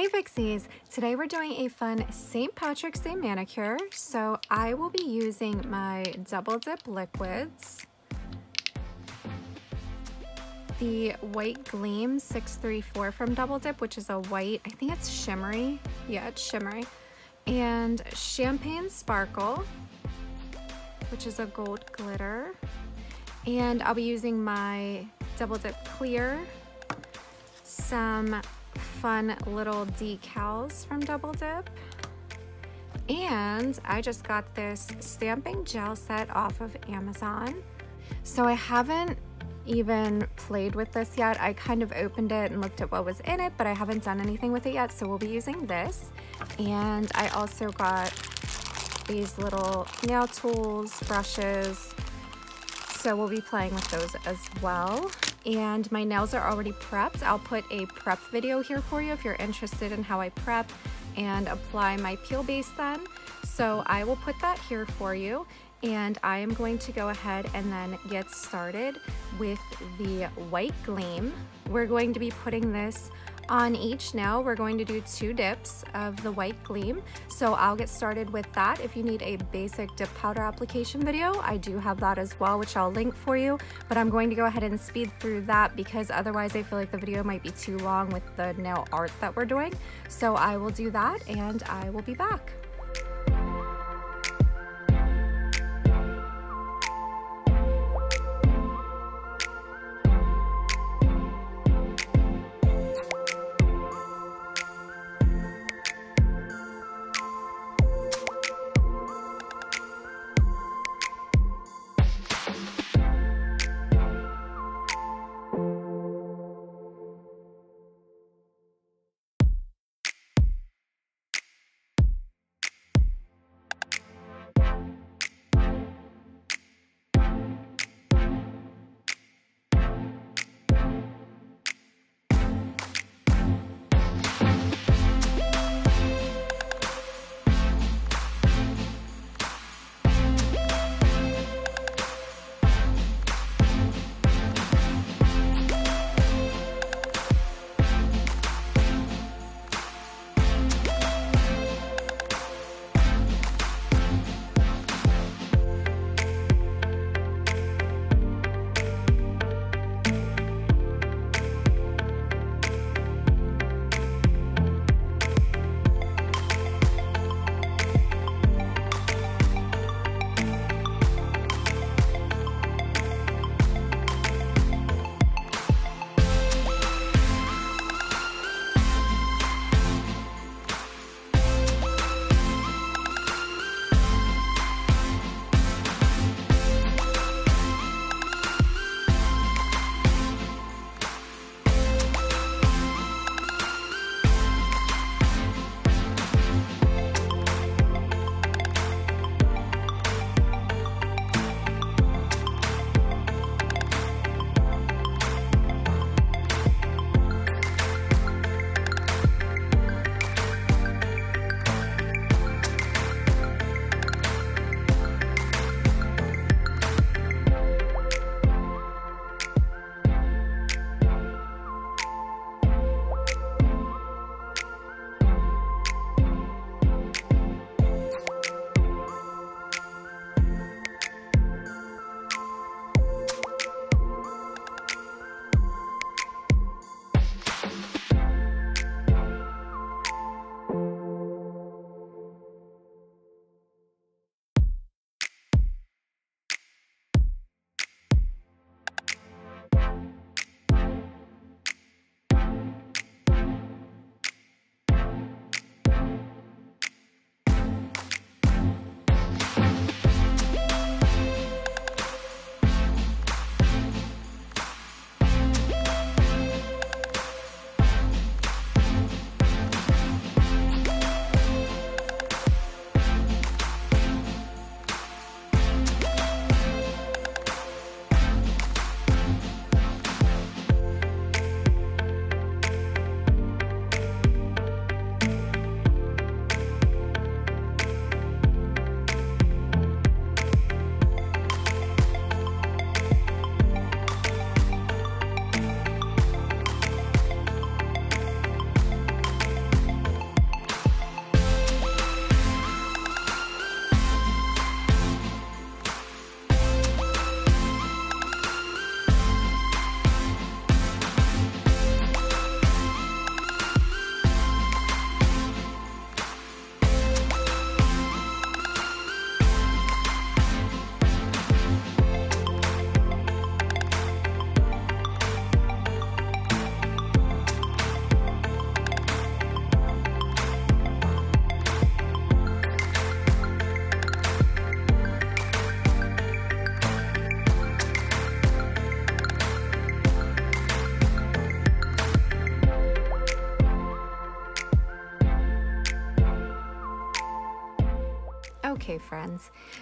Hey Pixies! Today we're doing a fun St. Patrick's Day manicure. So I will be using my Double Dip liquids. The White Gleam 634 from Double Dip, which is a white, I think it's shimmery. Yeah, it's shimmery. And Champagne Sparkle, which is a gold glitter. And I'll be using my Double Dip Clear, some fun little decals from Double Dip. And I just got this stamping gel set off of Amazon. So I haven't even played with this yet. I kind of opened it and looked at what was in it, but I haven't done anything with it yet. So we'll be using this. And I also got these little nail tools, brushes. So we'll be playing with those as well and my nails are already prepped. I'll put a prep video here for you if you're interested in how I prep and apply my peel base then. So I will put that here for you and I am going to go ahead and then get started with the white gleam. We're going to be putting this on each nail, we're going to do two dips of the white gleam. So I'll get started with that. If you need a basic dip powder application video, I do have that as well, which I'll link for you. But I'm going to go ahead and speed through that because otherwise I feel like the video might be too long with the nail art that we're doing. So I will do that and I will be back.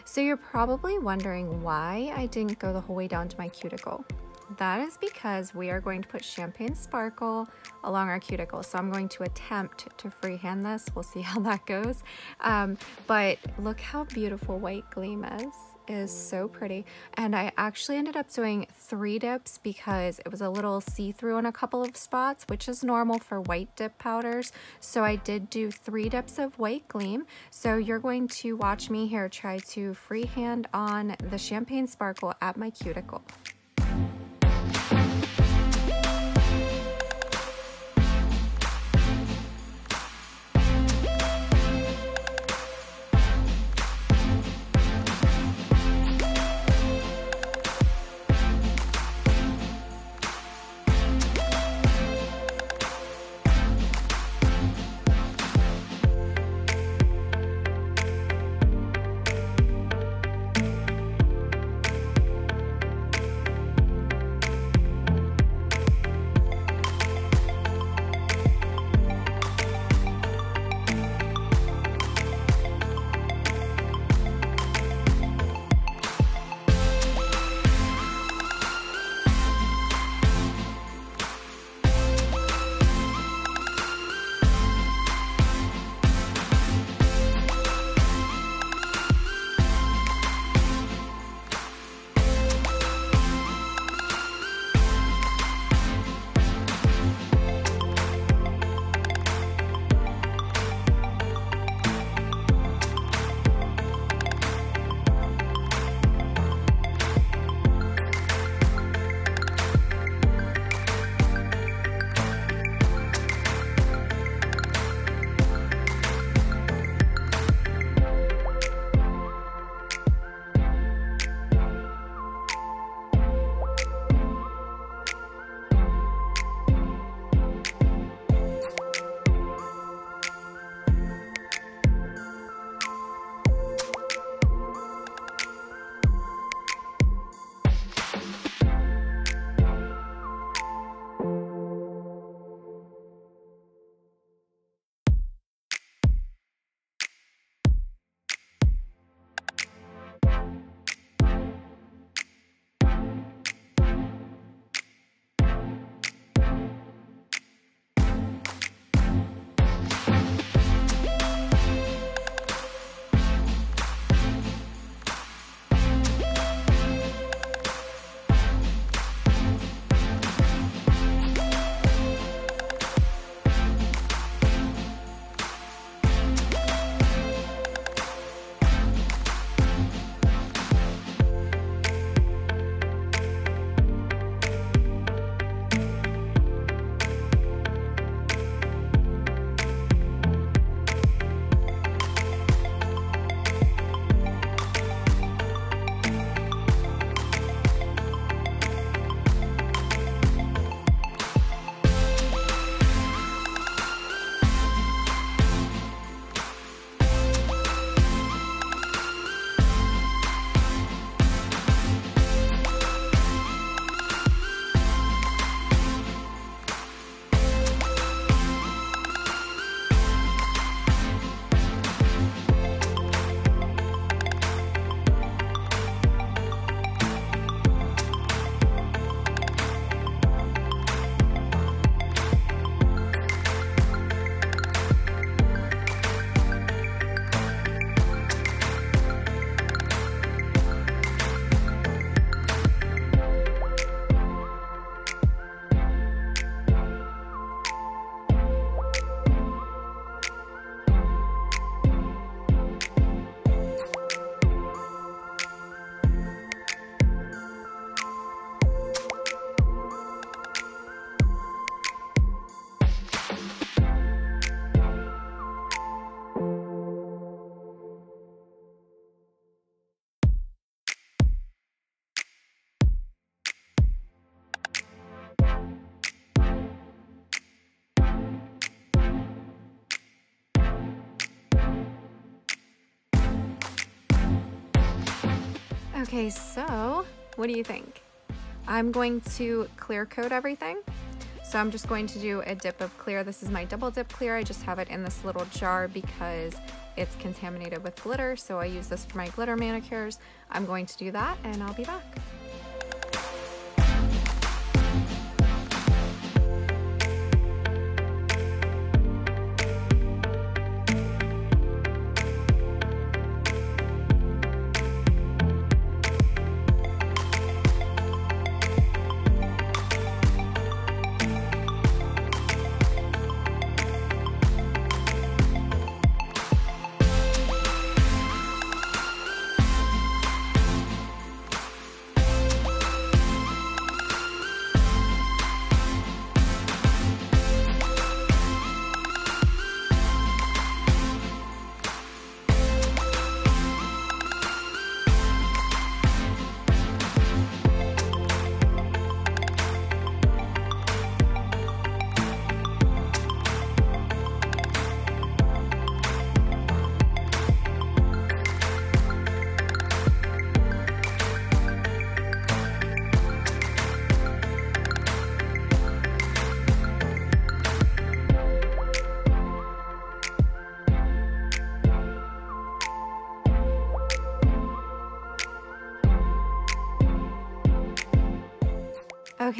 So you're probably wondering why I didn't go the whole way down to my cuticle. That is because we are going to put Champagne Sparkle along our cuticle. So I'm going to attempt to freehand this. We'll see how that goes. Um, but look how beautiful White Gleam is is so pretty. And I actually ended up doing three dips because it was a little see-through in a couple of spots, which is normal for white dip powders. So I did do three dips of white gleam. So you're going to watch me here try to freehand on the Champagne Sparkle at my cuticle. Okay, so what do you think? I'm going to clear coat everything. So I'm just going to do a dip of clear. This is my double dip clear. I just have it in this little jar because it's contaminated with glitter. So I use this for my glitter manicures. I'm going to do that and I'll be back.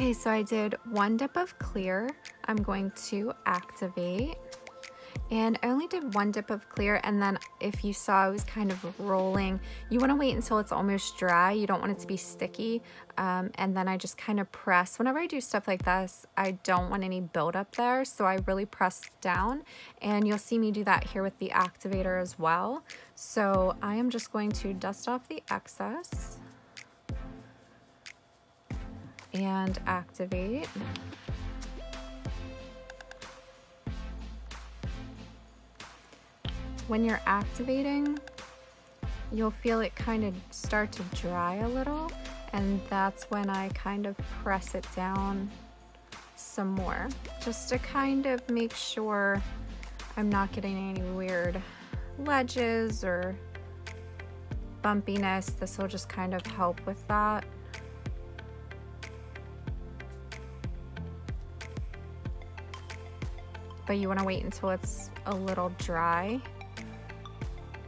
Okay, so I did one dip of clear. I'm going to activate. And I only did one dip of clear and then if you saw I was kind of rolling, you want to wait until it's almost dry. You don't want it to be sticky. Um, and then I just kind of press. Whenever I do stuff like this, I don't want any buildup there. So I really press down and you'll see me do that here with the activator as well. So I am just going to dust off the excess and activate. When you're activating, you'll feel it kind of start to dry a little and that's when I kind of press it down some more just to kind of make sure I'm not getting any weird ledges or bumpiness. This will just kind of help with that. But you want to wait until it's a little dry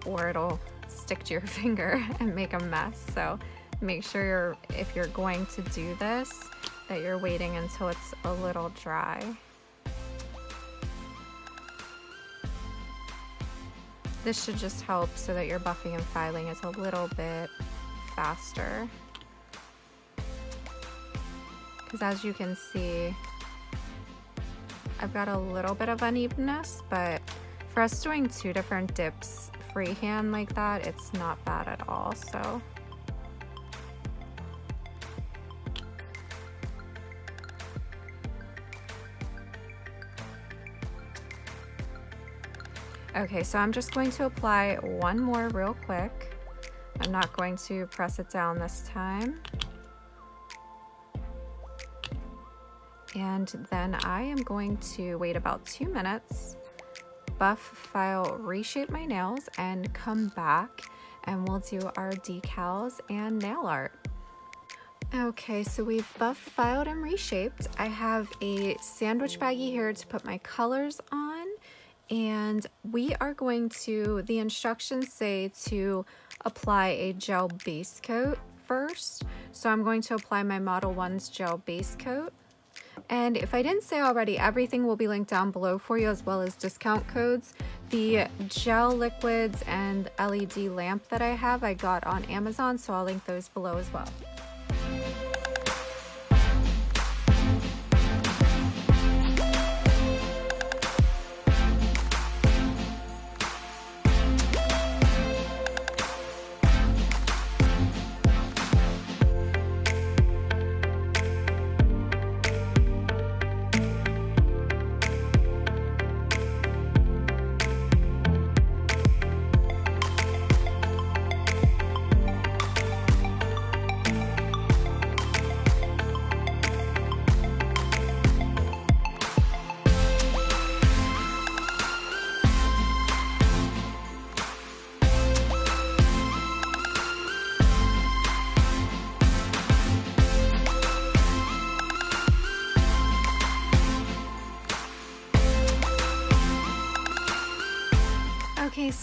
or it'll stick to your finger and make a mess. So make sure you're, if you're going to do this, that you're waiting until it's a little dry. This should just help so that your buffing and filing is a little bit faster. Because as you can see, I've got a little bit of unevenness, but for us doing two different dips freehand like that, it's not bad at all, so. Okay, so I'm just going to apply one more real quick. I'm not going to press it down this time. And then I am going to wait about two minutes, buff, file, reshape my nails, and come back and we'll do our decals and nail art. Okay, so we've buff, filed, and reshaped. I have a sandwich baggie here to put my colors on, and we are going to, the instructions say to apply a gel base coat first. So I'm going to apply my Modelones gel base coat. And if I didn't say already, everything will be linked down below for you as well as discount codes. The gel liquids and LED lamp that I have, I got on Amazon, so I'll link those below as well.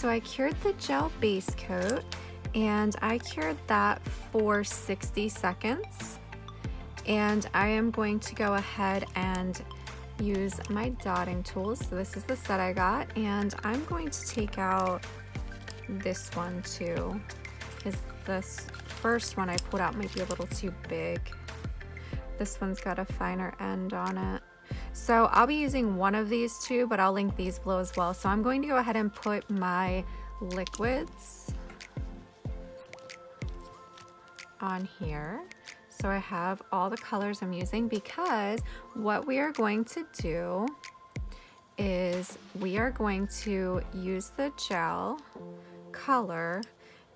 I cured the gel base coat and I cured that for 60 seconds. And I am going to go ahead and use my dotting tools. So this is the set I got and I'm going to take out this one too because this first one I pulled out might be a little too big. This one's got a finer end on it. So I'll be using one of these two, but I'll link these below as well. So I'm going to go ahead and put my liquids on here. So I have all the colors I'm using because what we are going to do is we are going to use the gel color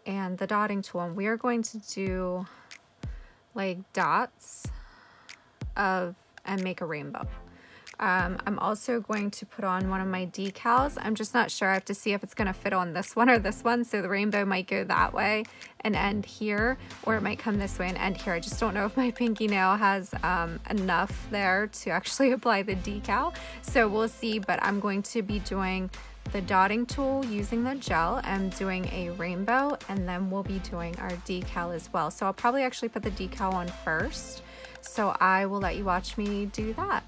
and the dotting tool and we are going to do like dots of and make a rainbow. Um, I'm also going to put on one of my decals. I'm just not sure. I have to see if it's going to fit on this one or this one. So the rainbow might go that way and end here, or it might come this way and end here. I just don't know if my pinky nail has um, enough there to actually apply the decal. So we'll see, but I'm going to be doing the dotting tool using the gel and doing a rainbow and then we'll be doing our decal as well. So I'll probably actually put the decal on first. So I will let you watch me do that.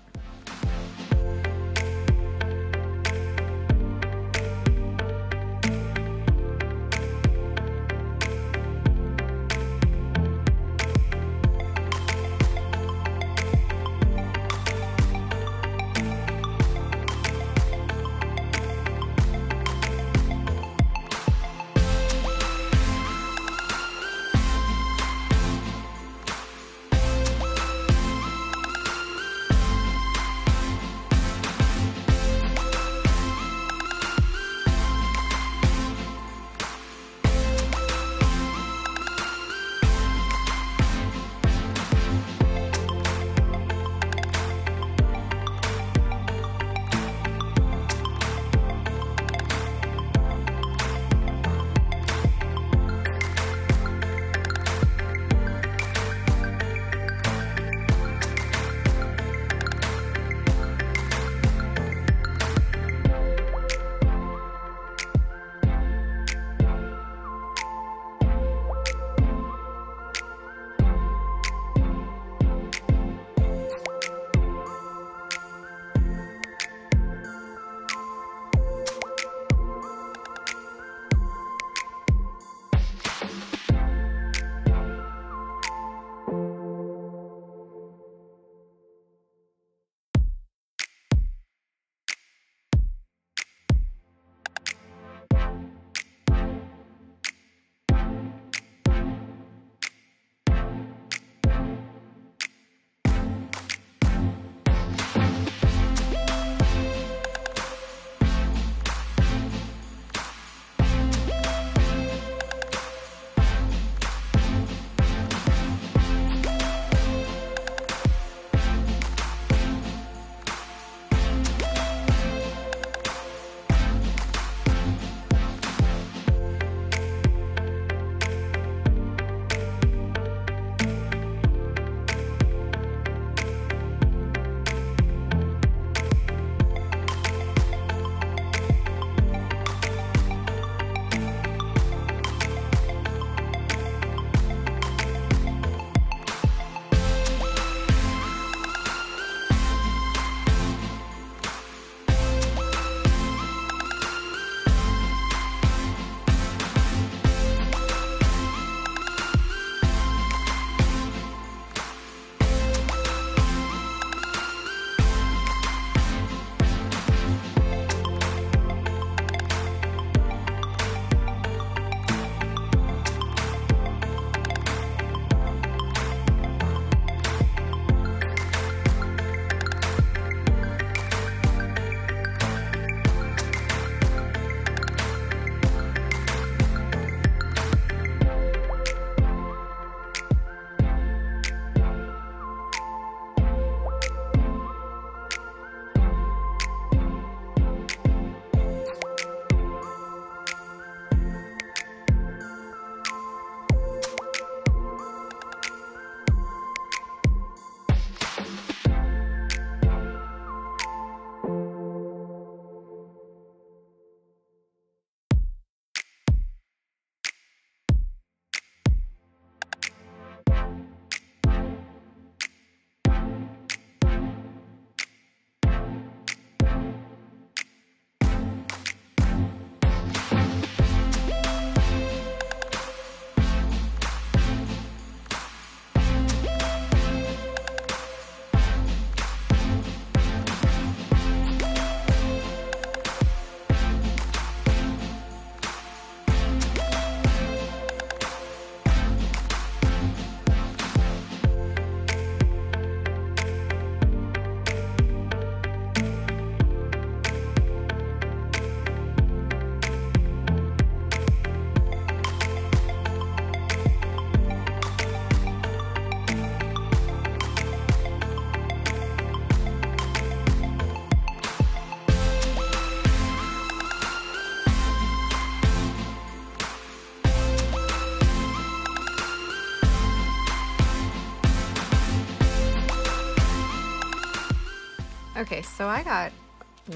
So I got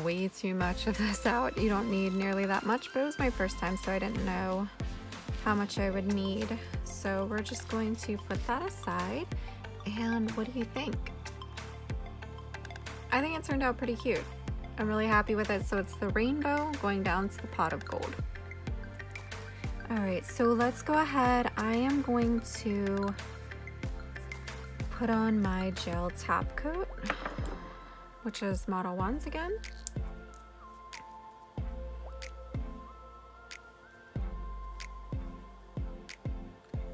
way too much of this out. You don't need nearly that much, but it was my first time, so I didn't know how much I would need. So we're just going to put that aside. And what do you think? I think it turned out pretty cute. I'm really happy with it. So it's the rainbow going down to the pot of gold. All right, so let's go ahead. I am going to put on my gel top coat, which is Modelones again.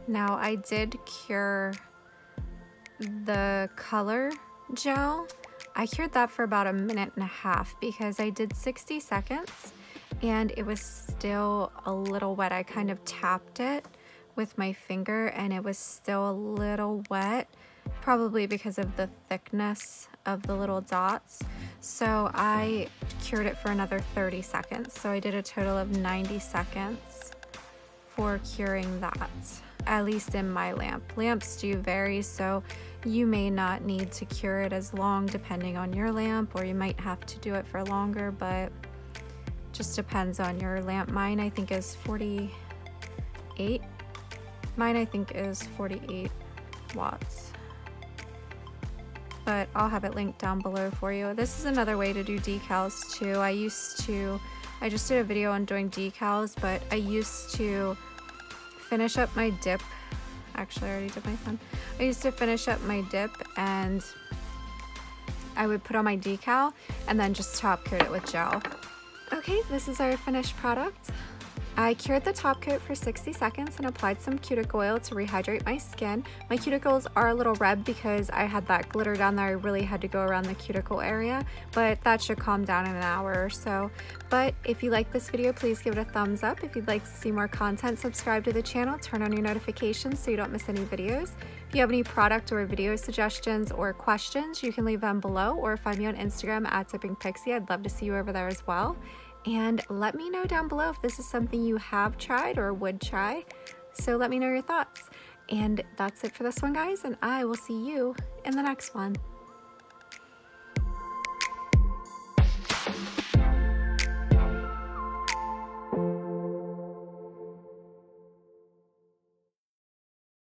Now I did cure the color gel. I cured that for about a minute and a half because I did 60 seconds and it was still a little wet. I kind of tapped it with my finger and it was still a little wet, probably because of the thickness of the little dots. So I cured it for another 30 seconds. So I did a total of 90 seconds for curing that at least in my lamp. Lamps do vary, so you may not need to cure it as long depending on your lamp, or you might have to do it for longer, but just depends on your lamp. Mine, I think, is 48. Mine, I think, is 48 watts. But I'll have it linked down below for you. This is another way to do decals too. I used to, I just did a video on doing decals, but I used to finish up my dip. Actually, I already did my thumb. I used to finish up my dip and I would put on my decal and then just top coat it with gel. Okay, this is our finished product. I cured the top coat for 60 seconds and applied some cuticle oil to rehydrate my skin. My cuticles are a little red because I had that glitter down there. I really had to go around the cuticle area, but that should calm down in an hour or so. But if you like this video, please give it a thumbs up. If you'd like to see more content, subscribe to the channel, turn on your notifications so you don't miss any videos. If you have any product or video suggestions or questions, you can leave them below or find me on Instagram at Dipping Pixie. I'd love to see you over there as well and let me know down below if this is something you have tried or would try. So let me know your thoughts. And that's it for this one, guys, and I will see you in the next one.